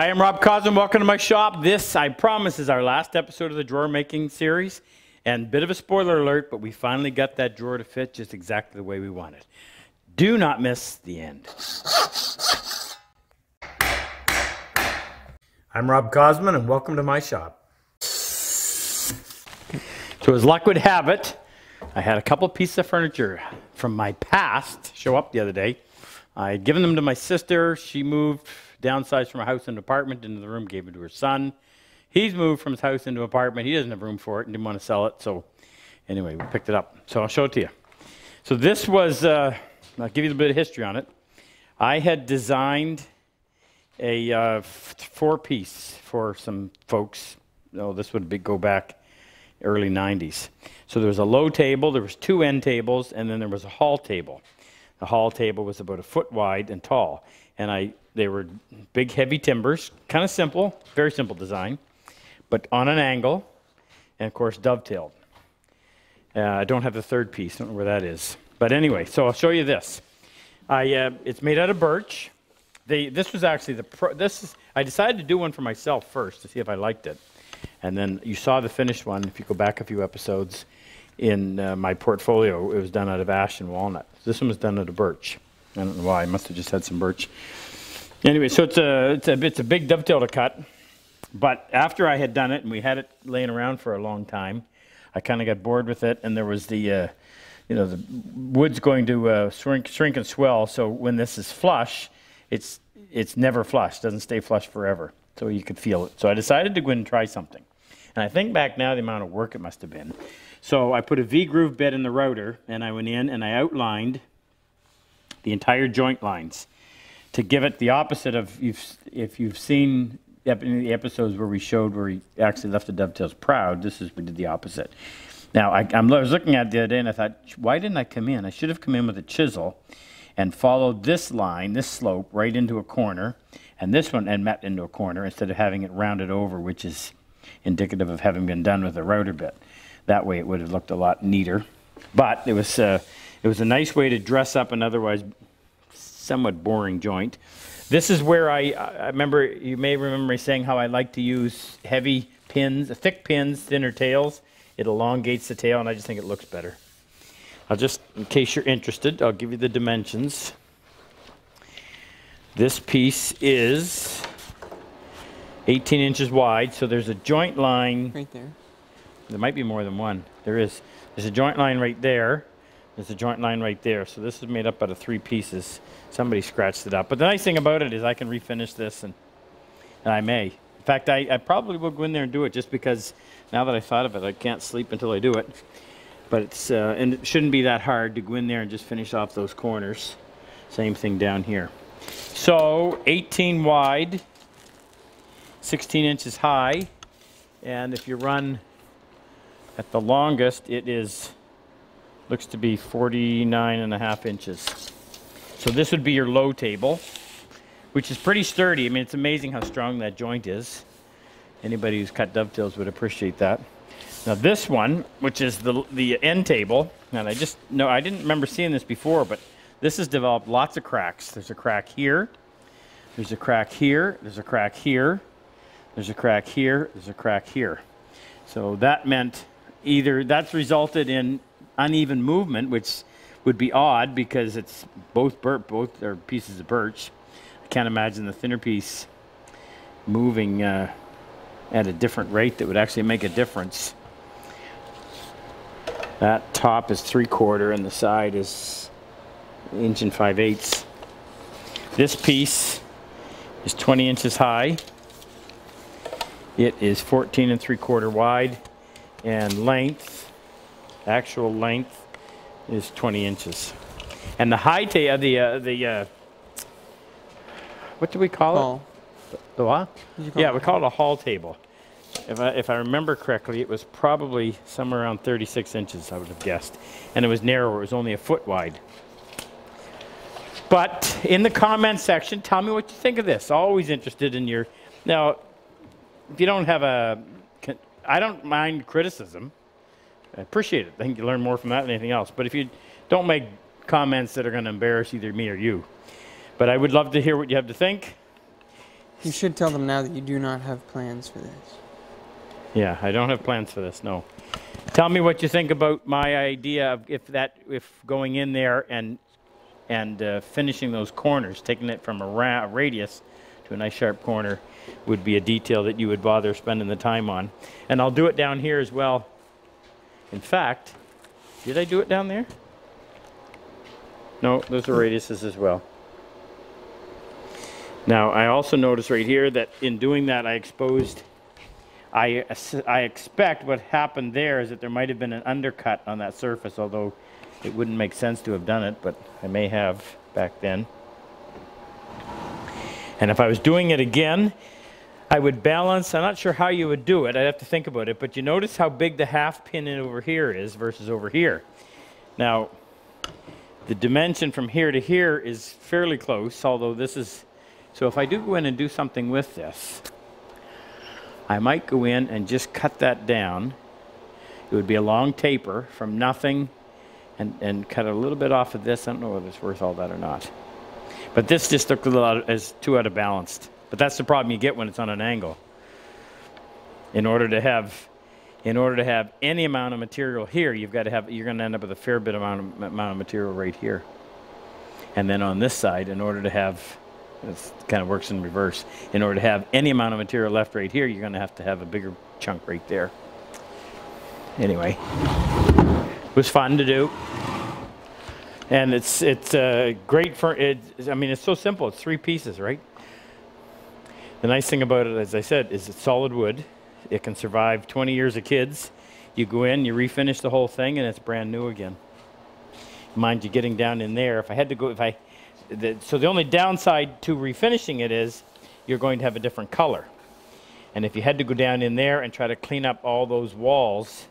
Hi, I'm Rob Cosman. Welcome to my shop. This, I promise, is our last episode of the drawer making series. And bit of a spoiler alert, but we finally got that drawer to fit just exactly the way we wanted. Do not miss the end. I'm Rob Cosman, and welcome to my shop. So, as luck would have it, I had a couple pieces of furniture from my past show up the other day. I had given them to my sister. She moved, downsized from a house into an apartment into the room, gave it to her son. He's moved from his house into an apartment. He doesn't have room for it and didn't want to sell it. So, anyway, we picked it up. So, I'll show it to you. So, this was, uh, I'll give you a bit of history on it. I had designed a uh, four piece for some folks. No, this would be, go back early 90s. So there was a low table, there was two end tables, and then there was a hall table. The hall table was about a foot wide and tall, and I they were big, heavy timbers, kind of simple, very simple design, but on an angle, and of course dovetailed. Uh, I don't have the third piece, I don't know where that is. But anyway, so I'll show you this. I, uh, it's made out of birch. They, this was actually the pro, this is, I decided to do one for myself first to see if I liked it. And then you saw the finished one, if you go back a few episodes, in uh, my portfolio, it was done out of ash and walnut. This one was done out of birch. I don't know why, I must have just had some birch. Anyway, so it's a, it's a, it's a big dovetail to cut. But after I had done it and we had it laying around for a long time, I kind of got bored with it, and there was the, uh, you know, the wood's going to uh, shrink, shrink and swell. So when this is flush, it's it's never flush, doesn't stay flush forever. So you could feel it. So I decided to go in and try something. And I think back now the amount of work it must have been. So I put a V groove bit in the router, and I went in and I outlined the entire joint lines to give it the opposite of you've, if you've seen the episodes where we showed where he actually left the dovetails proud. This is we did the opposite. Now I, I was looking at it the other day and I thought, why didn't I come in? I should have come in with a chisel and followed this line, this slope, right into a corner, and this one and met into a corner instead of having it rounded over, which is indicative of having been done with a router bit. That way it would have looked a lot neater. But it was, uh, it was a nice way to dress up an otherwise somewhat boring joint. This is where I, I remember, you may remember me saying how I like to use heavy pins, thick pins, thinner tails. It elongates the tail, and I just think it looks better. I'll just, in case you're interested, I'll give you the dimensions. This piece is 18 inches wide, so there's a joint line. Right there. There might be more than one. There is. There's a joint line right there. There's a joint line right there. So this is made up out of three pieces. Somebody scratched it up. But the nice thing about it is I can refinish this, and, and I may. In fact, I, I probably will go in there and do it just because now that I thought of it, I can't sleep until I do it. But it's, uh, and it shouldn't be that hard to go in there and just finish off those corners. Same thing down here. So 18 wide, 16 inches high, and if you run at the longest, it is, looks to be 49 and a half inches. So this would be your low table, which is pretty sturdy. I mean, it's amazing how strong that joint is. Anybody who's cut dovetails would appreciate that. Now this one, which is the, the end table, and I just, no, I didn't remember seeing this before, but this has developed lots of cracks. There's a crack here, there's a crack here, there's a crack here, there's a crack here, there's a crack here. So that meant either that's resulted in uneven movement, which would be odd because it's both birch, both are pieces of birch. I can't imagine the thinner piece moving uh, at a different rate that would actually make a difference. That top is three quarter and the side is inch and five eighths. This piece is 20 inches high. It is 14 and three quarter wide and length, actual length is 20 inches. And the height of the, uh, the uh, what do we call Hall. it? The what? Yeah, we call it a hall table. If I, if I remember correctly, it was probably somewhere around 36 inches, I would have guessed. And it was narrower, it was only a foot wide. But in the comment section, tell me what you think of this. Always interested in your. Now, if you don't have a. I don't mind criticism. I appreciate it. I think you learn more from that than anything else. But if you don't make comments that are going to embarrass either me or you. But I would love to hear what you have to think. You should tell them now that you do not have plans for this. Yeah, I don't have plans for this, no. Tell me what you think about my idea of if that, if going in there and, and uh, finishing those corners, taking it from a ra- radius to a nice sharp corner would be a detail that you would bother spending the time on. And I'll do it down here as well. In fact, did I do it down there? No, those are radiuses as well. Now, I also noticed right here that in doing that, I exposed, I, I expect what happened there is that there might have been an undercut on that surface, although it wouldn't make sense to have done it, but I may have back then. And if I was doing it again, I would balance, I'm not sure how you would do it, I'd have to think about it, but you notice how big the half pin in over here is versus over here. Now, the dimension from here to here is fairly close, although this is so if I do go in and do something with this, I might go in and just cut that down. It would be a long taper from nothing and, and cut a little bit off of this. I don't know whether it's worth all that or not. But this just looked a little out, as too out of balanced. But that's the problem you get when it's on an angle. In order to have in order to have any amount of material here, you've got to have you're going to end up with a fair bit amount of, amount of material right here. And then on this side, in order to have it kind of works in reverse. In order to have any amount of material left right here, you're going to have to have a bigger chunk right there. Anyway, it was fun to do. And it's it's uh, great for it. I mean, it's so simple. It's three pieces, right? The nice thing about it, as I said, is it's solid wood. It can survive 20 years of kids. You go in, you refinish the whole thing, and it's brand new again. Mind you, getting down in there. If I had to go, if I the, so the only downside to refinishing it is you're going to have a different color. And if you had to go down in there and try to clean up all those walls,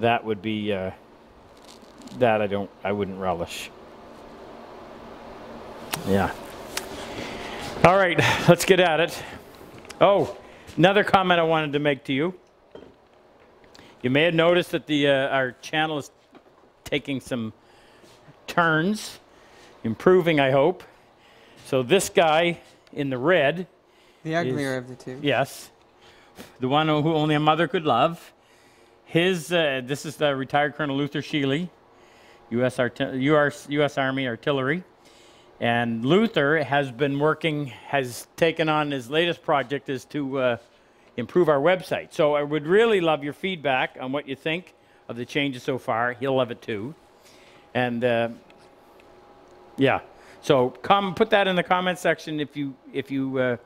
that would be uh, that I don't I wouldn't relish. Yeah. All right, let's get at it. Oh, another comment I wanted to make to you. You may have noticed that the uh, our channel is taking some turns improving, I hope. So this guy in the red. The uglier is, of the two. Yes. The one who only a mother could love. His, uh, this is the retired Colonel Luther Sheely, U.S. US, US Army Artillery. And Luther has been working, has taken on his latest project is to uh, improve our website. So I would really love your feedback on what you think of the changes so far. He'll love it too. And uh, yeah. So come put that in the comment section if you if you uh,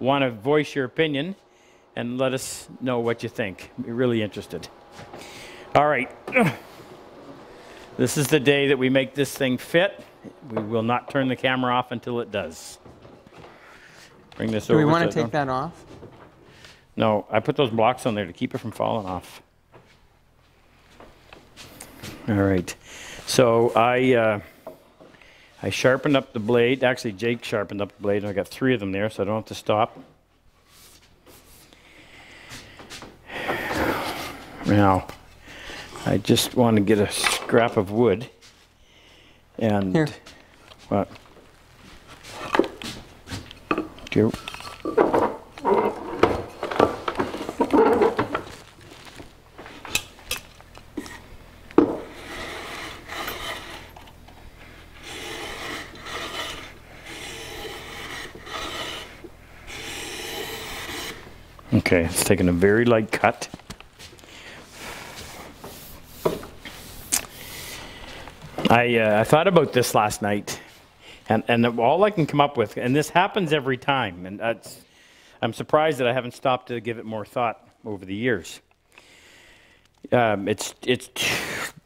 want to voice your opinion, and let us know what you think. We're really interested. All right. This is the day that we make this thing fit. We will not turn the camera off until it does. Bring this Do over. Do we want so to take that off? No, I put those blocks on there to keep it from falling off. All right. So I. Uh, I sharpened up the blade. Actually, Jake sharpened up the blade, and I got three of them there, so I don't have to stop. Now, I just want to get a scrap of wood. And Here. what? Here. Okay, it's taking a very light cut. I, uh, I thought about this last night, and, and all I can come up with, and this happens every time, and that's, I'm surprised that I haven't stopped to give it more thought over the years. Um, it's it's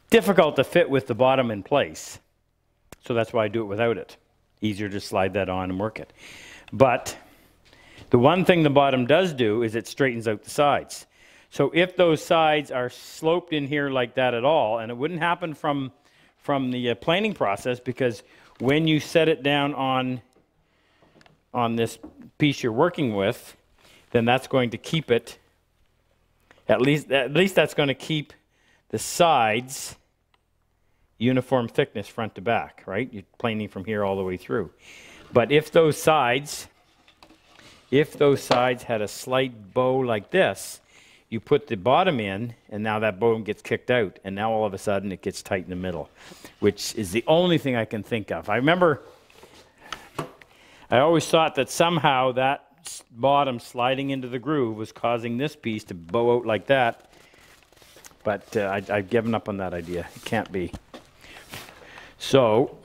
difficult to fit with the bottom in place, so that's why I do it without it. Easier to slide that on and work it. But the one thing the bottom does do is it straightens out the sides. So if those sides are sloped in here like that at all, and it wouldn't happen from, from the uh, planing process because when you set it down on, on this piece you're working with, then that's going to keep it, at least, at least that's going to keep the sides uniform thickness front to back, right? You're planing from here all the way through. But if those sides if those sides had a slight bow like this, you put the bottom in, and now that bow gets kicked out, and now all of a sudden it gets tight in the middle, which is the only thing I can think of. I remember I always thought that somehow that bottom sliding into the groove was causing this piece to bow out like that, but uh, I, I've given up on that idea. It can't be. So,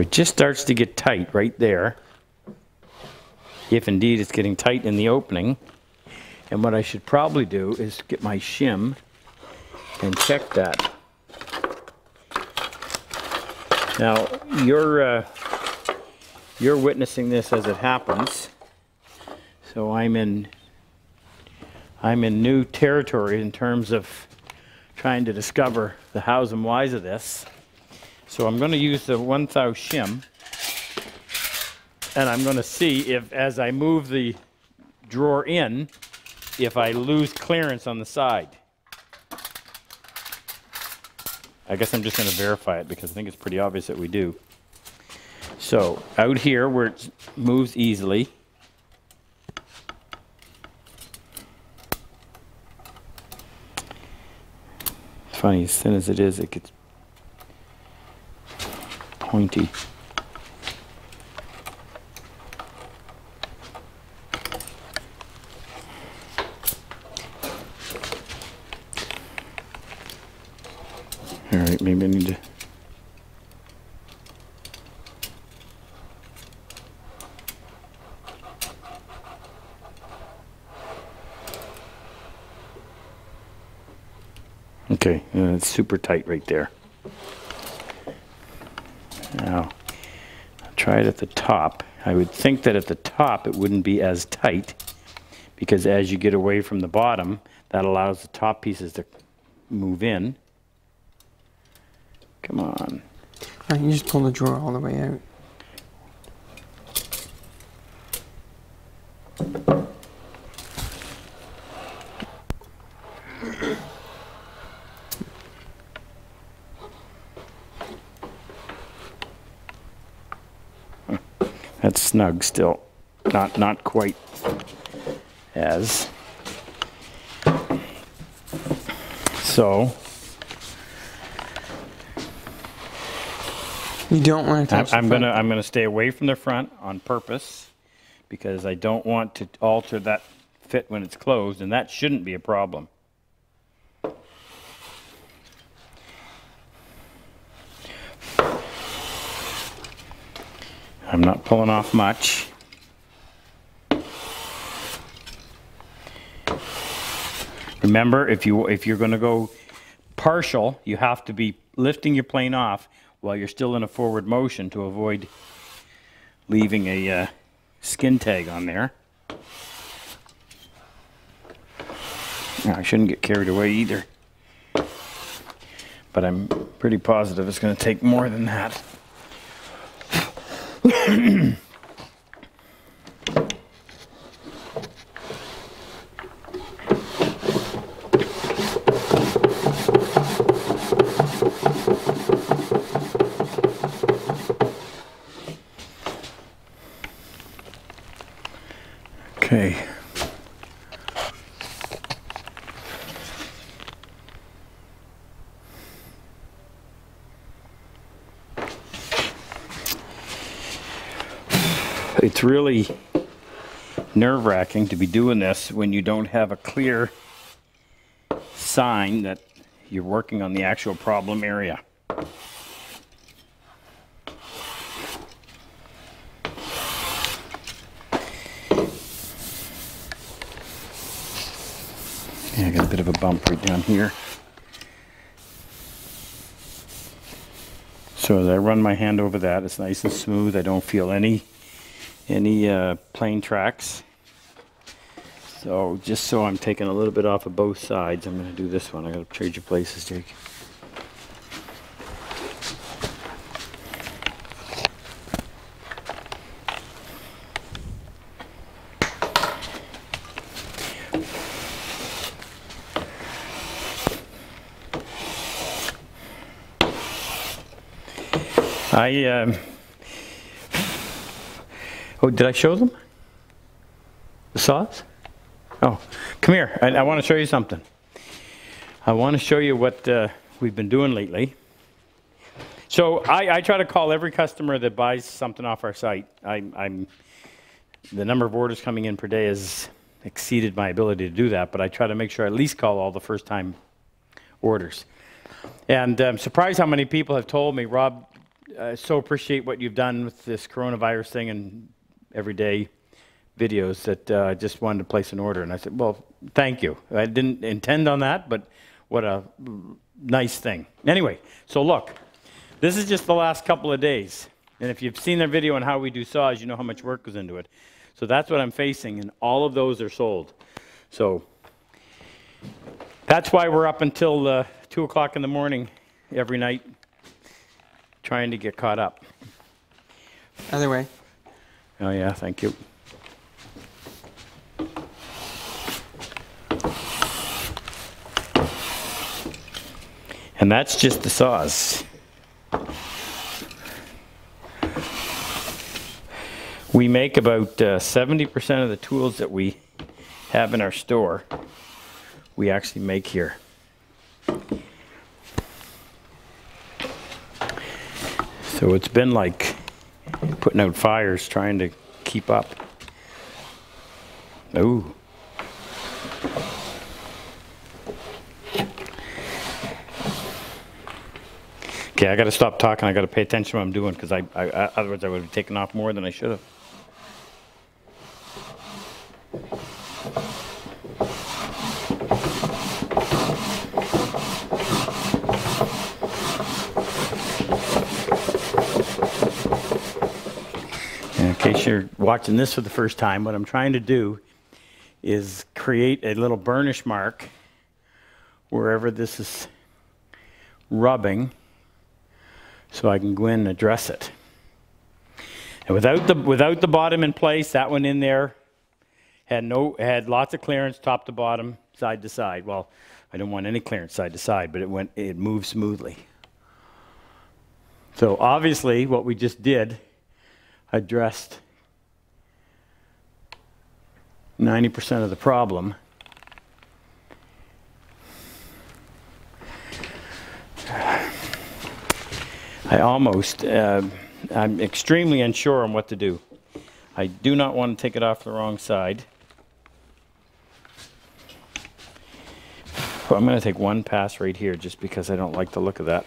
It just starts to get tight right there. If indeed it's getting tight in the opening. And what I should probably do is get my shim and check that. Now, you're, uh, you're witnessing this as it happens. So I'm in, I'm in new territory in terms of trying to discover the hows and whys of this. So I'm going to use the 1000 shim and I'm going to see if as I move the drawer in, if I lose clearance on the side. I guess I'm just going to verify it because I think it's pretty obvious that we do. So out here where it moves easily, funny, as thin as it is, it gets pointy. All right, maybe I need to. Okay, uh, it's super tight right there. Now, I'll try it at the top. I would think that at the top it wouldn't be as tight because as you get away from the bottom, that allows the top pieces to move in. Come on. You just pull the drawer all the way out. That's snug still. Not not quite as. So You don't want to I'm, touch the I'm gonna I'm gonna stay away from the front on purpose because I don't want to alter that fit when it's closed, and that shouldn't be a problem. I'm not pulling off much. Remember, if you if you're going to go partial, you have to be lifting your plane off while you're still in a forward motion to avoid leaving a uh, skin tag on there. Now, I shouldn't get carried away either. But I'm pretty positive it's going to take more than that. Okay. It's really nerve wracking to be doing this when you don't have a clear sign that you're working on the actual problem area. Yeah, I got a bit of a bump right down here. So as I run my hand over that, it's nice and smooth. I don't feel any any uh, plane tracks. So just so I'm taking a little bit off of both sides, I'm going to do this one. I got to trade your places, Jake. I, um, oh, did I show them? The saws? Oh, come here. I, I want to show you something. I want to show you what uh, we've been doing lately. So I, I try to call every customer that buys something off our site. I, I'm, the number of orders coming in per day has exceeded my ability to do that, but I try to make sure I at least call all the first time orders. And I'm surprised how many people have told me, Rob, I so appreciate what you've done with this coronavirus thing and everyday videos that uh, I just wanted to place an order. And I said, well, thank you. I didn't intend on that, but what a nice thing. Anyway, so look, this is just the last couple of days. And if you've seen their video on how we do saws, you know how much work goes into it. So that's what I'm facing, and all of those are sold. So that's why we're up until uh, 2 o'clock in the morning every night trying to get caught up. Other way. Oh, yeah, thank you. And that's just the saws. We make about uh, 70% of the tools that we have in our store, we actually make here. So it's been like putting out fires trying to keep up. Ooh. Okay, I got to stop talking. I got to pay attention to what I'm doing because I, I, otherwise I would have taken off more than I should have. In case you're watching this for the first time, what I'm trying to do is create a little burnish mark wherever this is rubbing so I can go in and address it. And without the, without the bottom in place, that one in there had, no, had lots of clearance top to bottom, side to side. Well, I didn't want any clearance side to side, but it, went, it moved smoothly. So obviously what we just did addressed 90% of the problem. I almost, uh, I'm extremely unsure on what to do. I do not want to take it off the wrong side. But I'm going to take one pass right here just because I don't like the look of that.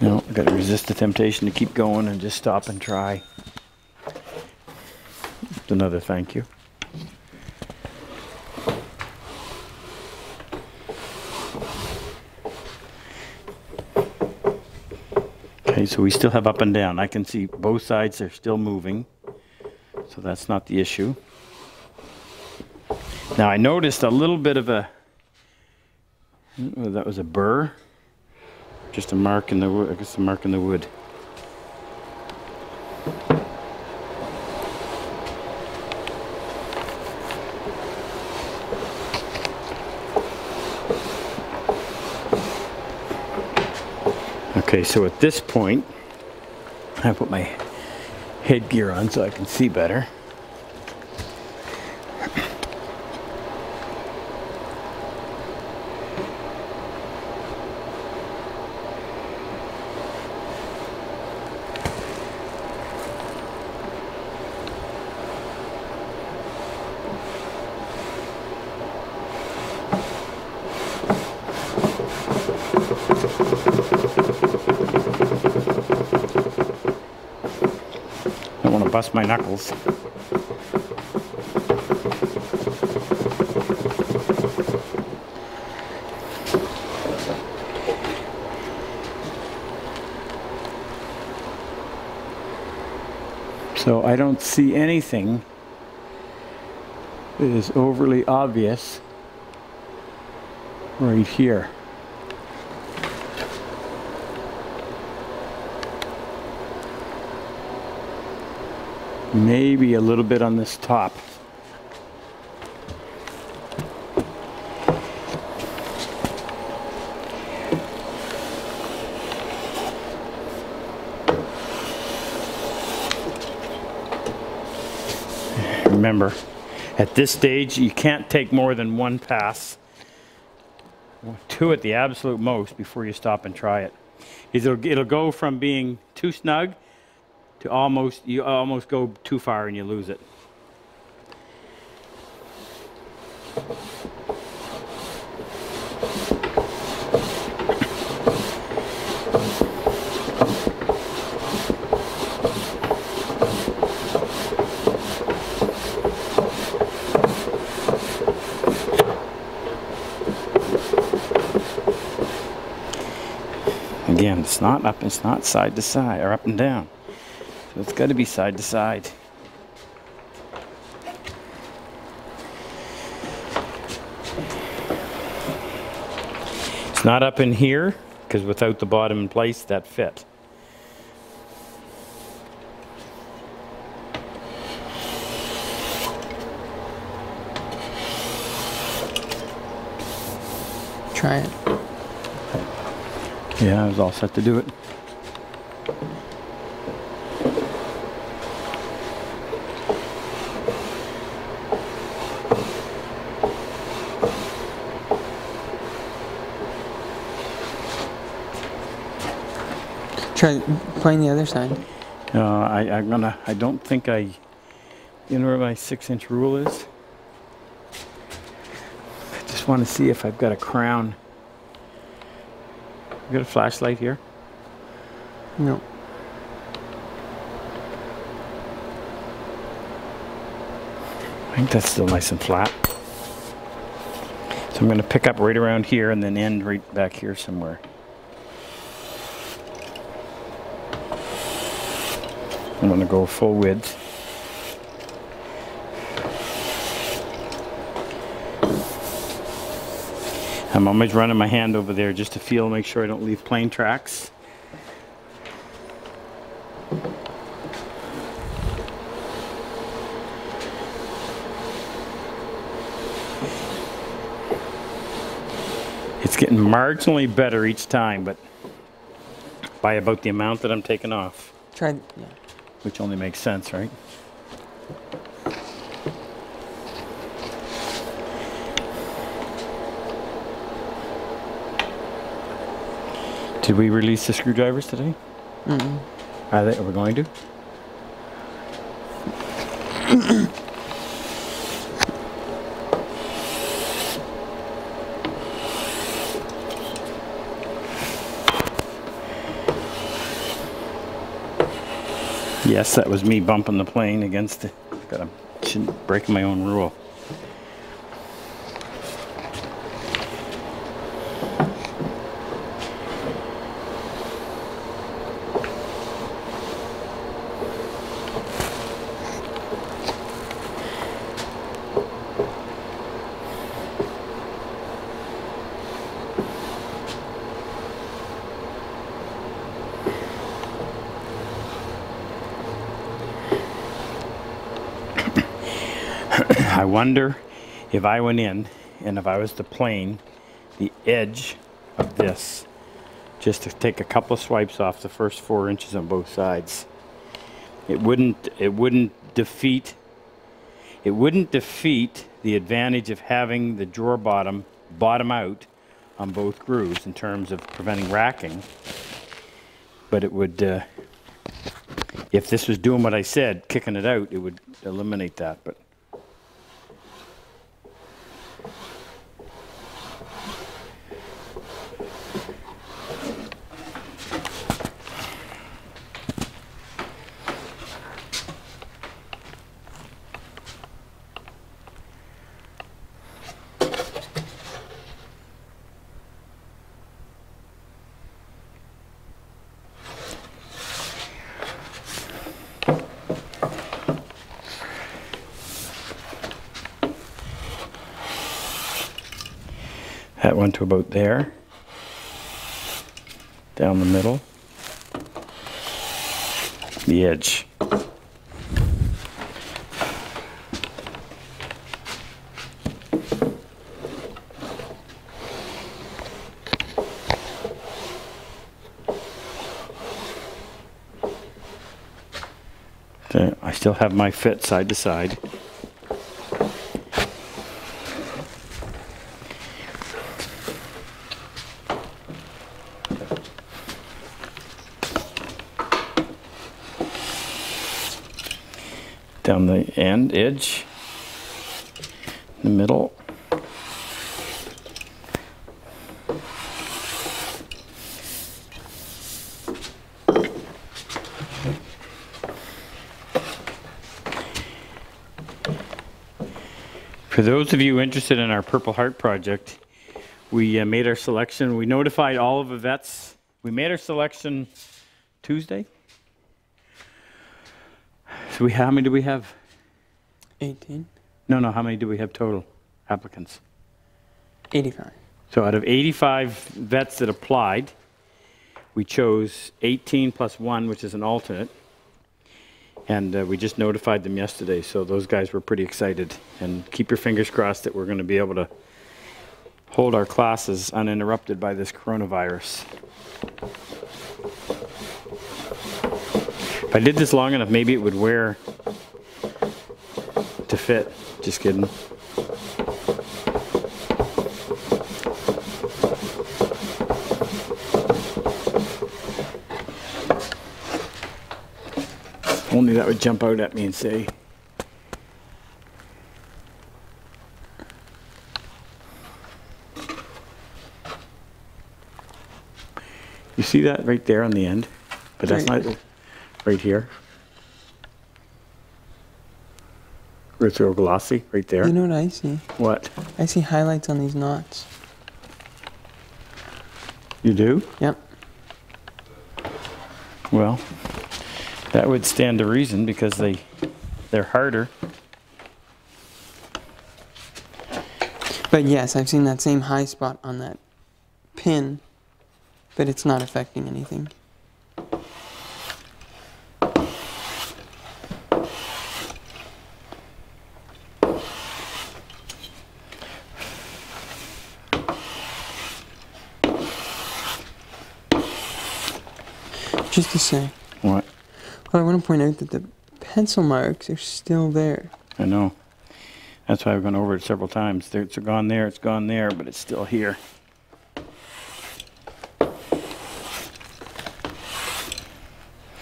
No, I've got to resist the temptation to keep going and just stop and try. Another thank you. Okay, so we still have up and down. I can see both sides are still moving, so that's not the issue. Now I noticed a little bit of a, that was a burr, just a mark in the wood, I guess a mark in the wood. Okay, so at this point, I put my headgear on so I can see better. Don't want to my knuckles. So I don't see anything that is overly obvious right here. Maybe a little bit on this top. Remember, at this stage, you can't take more than one pass. Two at the absolute most before you stop and try it. It'll, it'll go from being too snug to almost, you almost go too far and you lose it. Again, it's not up, it's not side to side or up and down. So it's got to be side to side. It's not up in here because without the bottom in place, that fit. Try it. Yeah, I was all set to do it. Try playing the other side. Uh, I, I'm gonna, I don't think I, you know where my six inch rule is? I just want to see if I've got a crown. You got a flashlight here? No. I think that's still nice and flat. So I'm going to pick up right around here and then end right back here somewhere. I'm going to go full width. I'm always running my hand over there just to feel, make sure I don't leave plane tracks. It's getting marginally better each time, but by about the amount that I'm taking off, Try. Yeah. Which only makes sense, right? Did we release the screwdrivers today? Mm-mm. Are they? Are we going to? Yes, that was me bumping the plane against the. Got to shouldn't break my own rule. I wonder if I went in and if I was to plane the edge of this, just to take a couple of swipes off the first four inches on both sides, it wouldn't it wouldn't defeat it wouldn't defeat the advantage of having the drawer bottom bottom out on both grooves in terms of preventing racking. But it would, uh, if this was doing what I said, kicking it out, it would eliminate that. But one to about there. Down the middle. The edge. I still have my fit side to side. The end edge, the middle. For those of you interested in our Purple Heart project, we uh, made our selection. We notified all of the vets. We made our selection Tuesday. So we how many do we have? 18. No, no. How many do we have total applicants? 85. So out of 85 vets that applied, we chose 18 plus one, which is an alternate. And uh, we just notified them yesterday, so those guys were pretty excited. And keep your fingers crossed that we're going to be able to hold our classes uninterrupted by this coronavirus. If I did this long enough, maybe it would wear to fit. Just kidding. Only that would jump out at me and say, You see that right there on the end? But that's Right. not right here. Erythro glossy, right there. You know what I see? What? I see highlights on these knots. You do? Yep. Well, that would stand to reason because they, they're harder. But yes, I've seen that same high spot on that pin, but it's not affecting anything. Just to say, What? well, I want to point out that the pencil marks are still there. I know. That's why I've gone over it several times. There- It's gone there, it's gone there, but it's still here.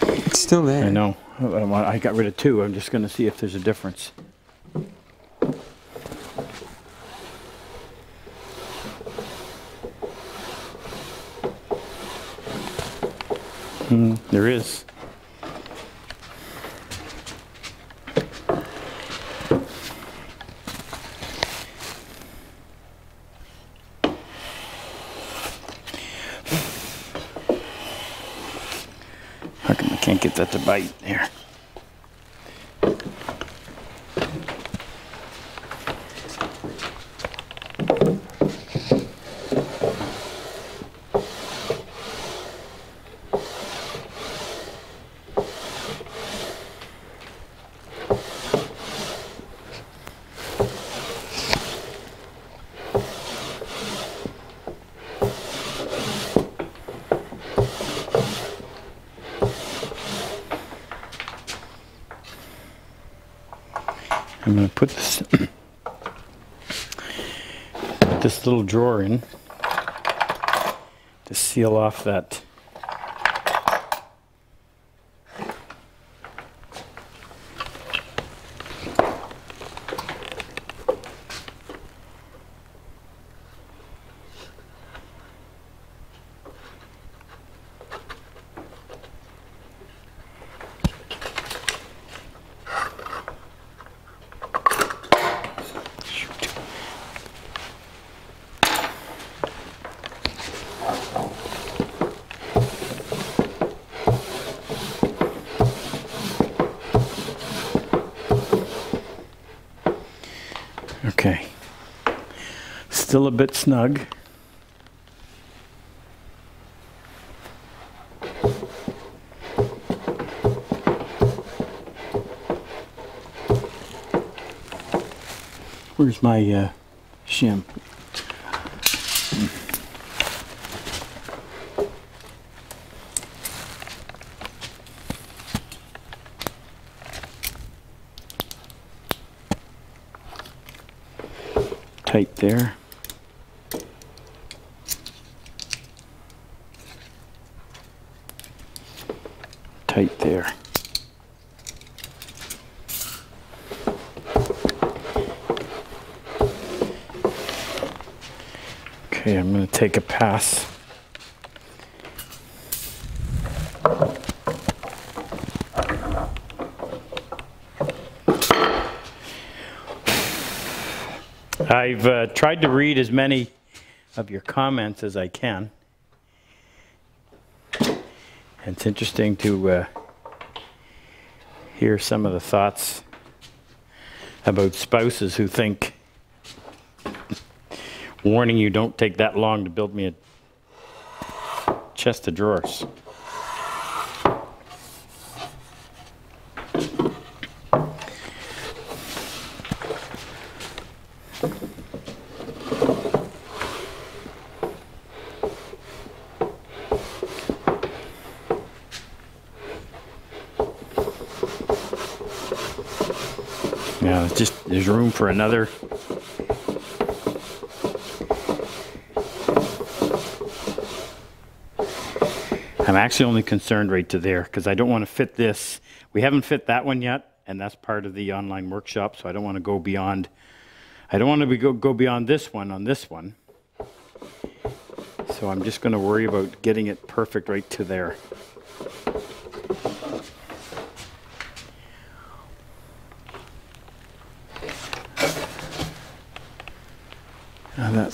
It's still there. I know. I got rid of two. I'm just going to see if there's a difference. Hmm, there is. I can't get that to bite there? I'm going to put this put this little drawer in to seal off that. still a bit snug. Where's my uh, shim? tight there. There. Okay, I'm going to take a pass. I've uh, tried to read as many of your comments as I can. It's interesting to uh, hear some of the thoughts about spouses who think, warning you, don't take that long to build me a chest of drawers. Yeah, it's just there's room for another. I'm actually only concerned right to there because I don't want to fit this. We haven't fit that one yet, and that's part of the online workshop, so I don't want to go beyond. I don't want to be, go, go beyond this one on this one. So I'm just going to worry about getting it perfect right to there.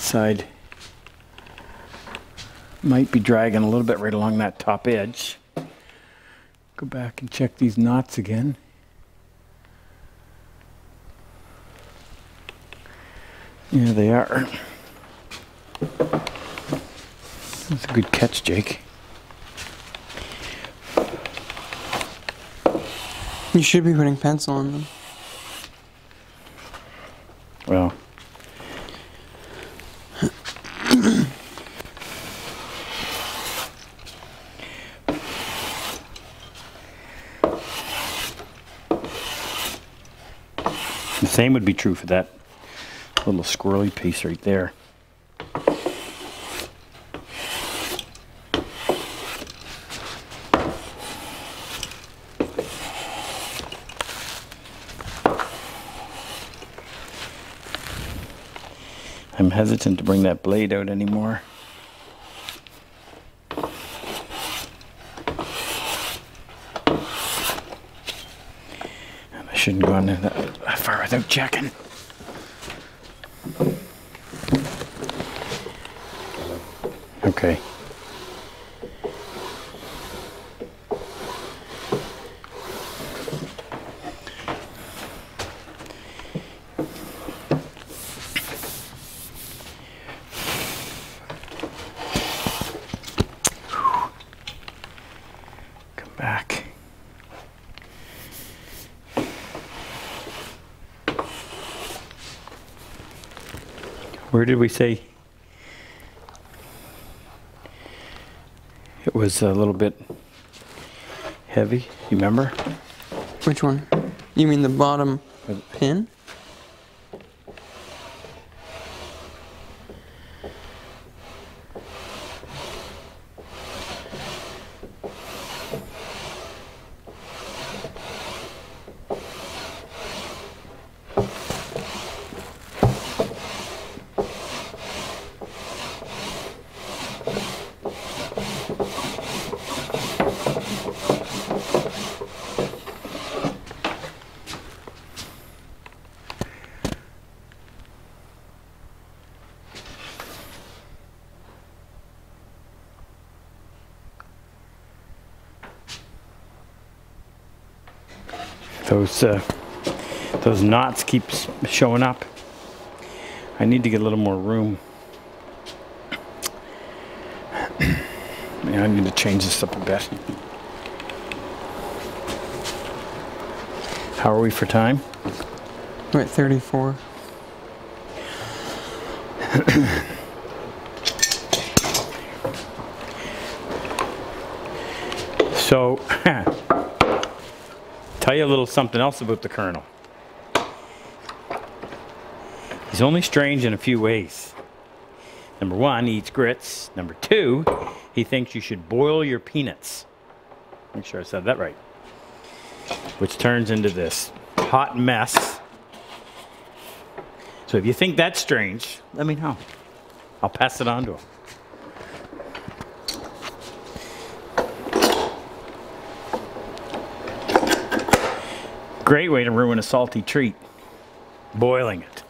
Side might be dragging a little bit right along that top edge. Go back and check these knots again. Yeah, they are. That's a good catch, Jake. You should be putting pencil on them. Well, same would be true for that little squirrely piece right there. I'm hesitant to bring that blade out anymore. And I shouldn't go in there that far without checking. Okay. Come back. Where did we say? It was a little bit heavy, you remember? Which one? You mean the bottom pin? Those uh, those knots keep showing up. I need to get a little more room. Yeah, I need to change this up a bit. How are we for time? We're at 34. So, tell you a little something else about the colonel. He's only strange in a few ways. Number one, he eats grits. Number two, he thinks you should boil your peanuts. Make sure I said that right. Which turns into this hot mess. So if you think that's strange, let me know. I'll pass it on to him. Great way to ruin a salty treat. Boiling it.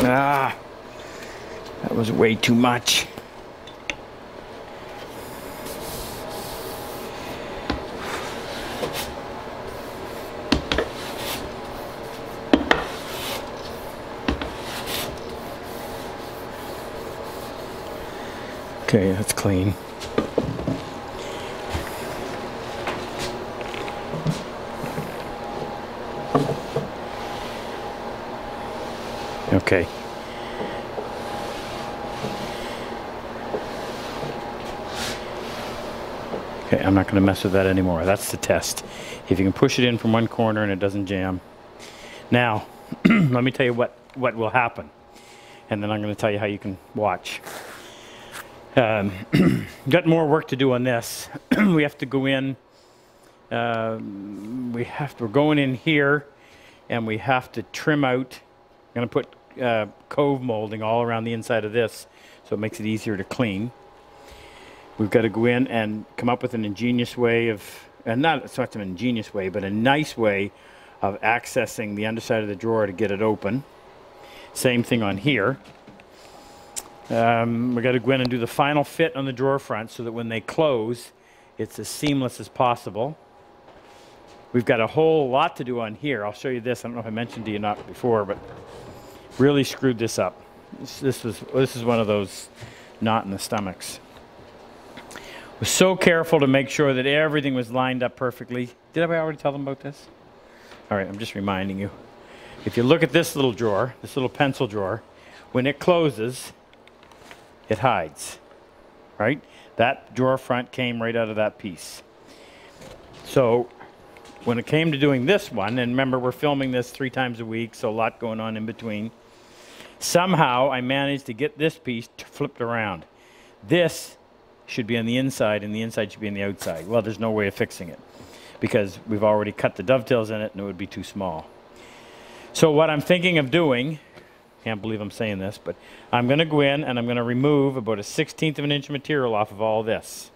Ah, that was way too much. Okay, that's clean. Okay. Okay, I'm not going to mess with that anymore. That's the test. If you can push it in from one corner and it doesn't jam. Now, let me tell you what, what will happen. And then I'm going to tell you how you can watch. Um, got more work to do on this. we have to go in. Um, we have to, we're going in here, and we have to trim out. I'm going to put uh, cove molding all around the inside of this, so it makes it easier to clean. We've got to go in and come up with an ingenious way of, and not so much an ingenious way, but a nice way of accessing the underside of the drawer to get it open. Same thing on here. Um, we got to go in and do the final fit on the drawer front so that when they close, it's as seamless as possible. We've got a whole lot to do on here. I'll show you this. I don't know if I mentioned to you not before, but really screwed this up. This, this was this is one of those knot in the stomachs. Was so careful to make sure that everything was lined up perfectly. Did I already tell them about this? All right, I'm just reminding you. If you look at this little drawer, this little pencil drawer, when it closes, it hides, right? That drawer front came right out of that piece. So when it came to doing this one, and remember we're filming this three times a week, so a lot going on in between, somehow I managed to get this piece flipped around. This should be on the inside and the inside should be on the outside. Well, there's no way of fixing it because we've already cut the dovetails in it and it would be too small. So what I'm thinking of doing, can't believe I'm saying this, but I'm going to go in and I'm going to remove about a 16th of an inch of material off of all this.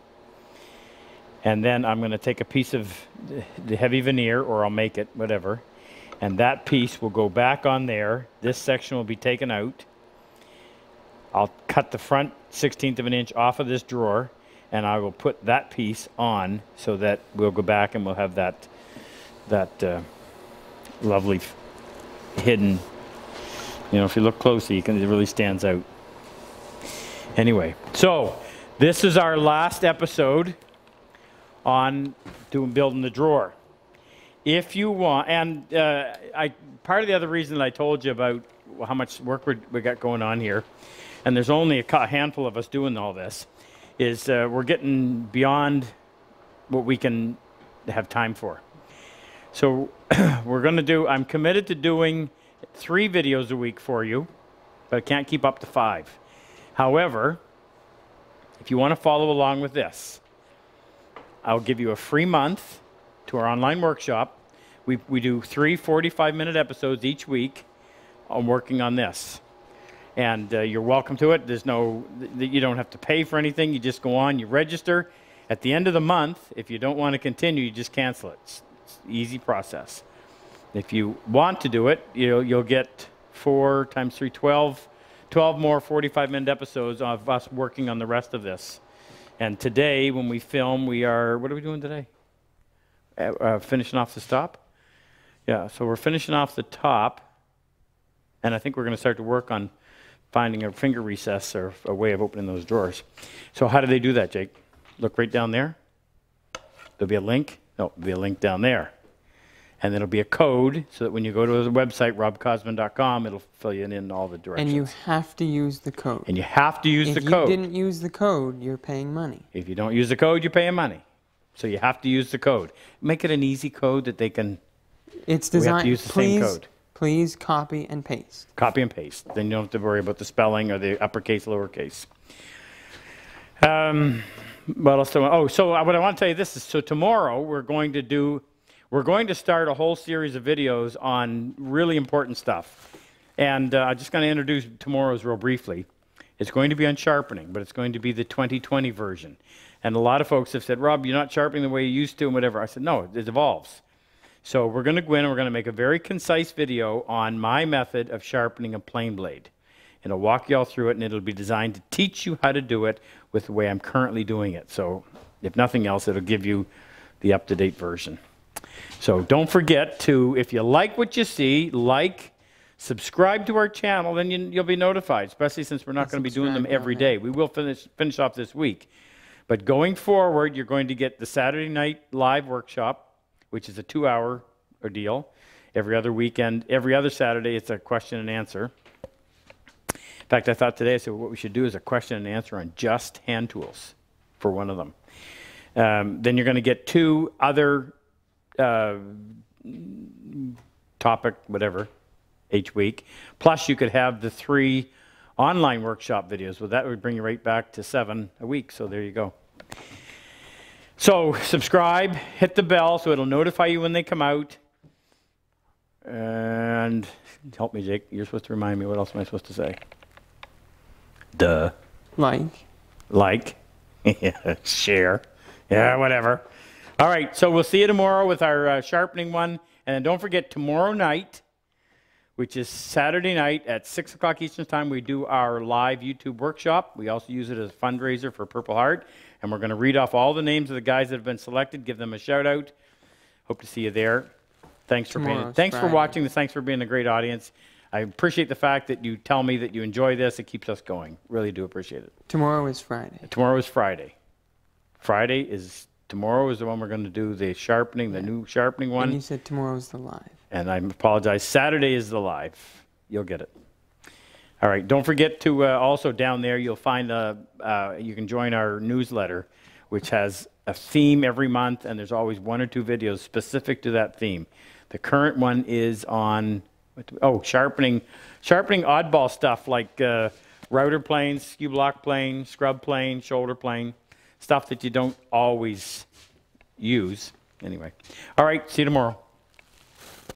And then I'm going to take a piece of the heavy veneer, or I'll make it, whatever. And that piece will go back on there. This section will be taken out. I'll cut the front 16th of an inch off of this drawer and I will put that piece on so that we'll go back and we'll have that that uh, lovely hidden you know if you look closely you can it really stands out. Anyway so this is our last episode on doing building the drawer. If you want and uh, I part of the other reason that I told you about how much work we got going on here and there's only a handful of us doing all this, is uh, we're getting beyond what we can have time for. So we're going to do, I'm committed to doing three videos a week for you, but I can't keep up to five. However, if you want to follow along with this, I'll give you a free month to our online workshop. We, we do three 45 minute episodes each week on working on this and uh, you're welcome to it. There's no, you don't have to pay for anything. You just go on, you register. At the end of the month, if you don't want to continue, you just cancel it. It's, it's easy process. If you want to do it, you'll, you'll get four times three, 12, 12 more 45 minute episodes of us working on the rest of this. And today, when we film, we are, what are we doing today? Uh, uh, finishing off the stop? Yeah, so we're finishing off the top, and I think we're going to start to work on finding a finger recess or a way of opening those drawers. So how do they do that, Jake? Look right down there. There'll be a link. No, there'll be a link down there. And there'll be a code so that when you go to the website, robcosman.com, it'll fill you in all the directions. And you have to use the code. And you have to use if the code. If you didn't use the code, you're paying money. If you don't use the code, you're paying money. So you have to use the code. Make it an easy code that they can It's We have to designed. use the same please, code. Please copy and paste. copy and paste. Then you don't have to worry about the spelling or the uppercase, lowercase. Um, what else do I, oh, so what I want to tell you this is, so tomorrow we're going to do, we're going to start a whole series of videos on really important stuff. And uh, I'm just going to introduce tomorrow's real briefly. It's going to be on sharpening, but it's going to be the 2020 version. And a lot of folks have said, Rob, you're not sharpening the way you used to and whatever. I said, no, it evolves. So we're going to go in and we're going to make a very concise video on my method of sharpening a plane blade. And I'll walk you all through it, and it'll be designed to teach you how to do it with the way I'm currently doing it. So if nothing else, it'll give you the up-to-date version. So don't forget to, if you like what you see, like, subscribe to our channel, then you, you'll be notified, especially since we're not going to be doing them every day. We will finish, finish off this week. But going forward, you're going to get the Saturday night live workshop, which is a two hour ordeal. Every other weekend, every other Saturday, it's a question and answer. In fact, I thought today, I said, what we should do is a question and answer on just hand tools for one of them. Um, then you're going to get two other uh, topic, whatever, each week. Plus, you could have the three online workshop videos. Well, that would bring you right back to seven a week. So there you go. So subscribe, hit the bell so it'll notify you when they come out. And help me, Jake. You're supposed to remind me. What else am I supposed to say? Duh. Like, Like. Yeah, Share. Yeah, whatever. All right. So we'll see you tomorrow with our uh, sharpening one. And don't forget, tomorrow night, which is Saturday night at 6 o'clock Eastern Time, we do our live YouTube workshop. We also use it as a fundraiser for Purple Heart. And we're going to read off all the names of the guys that have been selected, give them a shout out. Hope to see you there. Thanks for being, Tomorrow's thanks for watching this. Thanks for being a great audience. I appreciate the fact that you tell me that you enjoy this. It keeps us going. Really do appreciate it. tomorrow is Friday. Tomorrow is Friday. Friday is tomorrow is the one we're going to do the sharpening, the new sharpening And you said tomorrow is the live. And I apologize. Saturday is the live. You'll get it. All right. Don't forget to uh, also down there you'll find uh, uh, you can join our newsletter, which has a theme every month, and there's always one or two videos specific to that theme. The current one is on oh sharpening sharpening oddball stuff like uh, router planes, skew block plane, scrub plane, shoulder plane, stuff that you don't always use. Anyway, all right. See you tomorrow.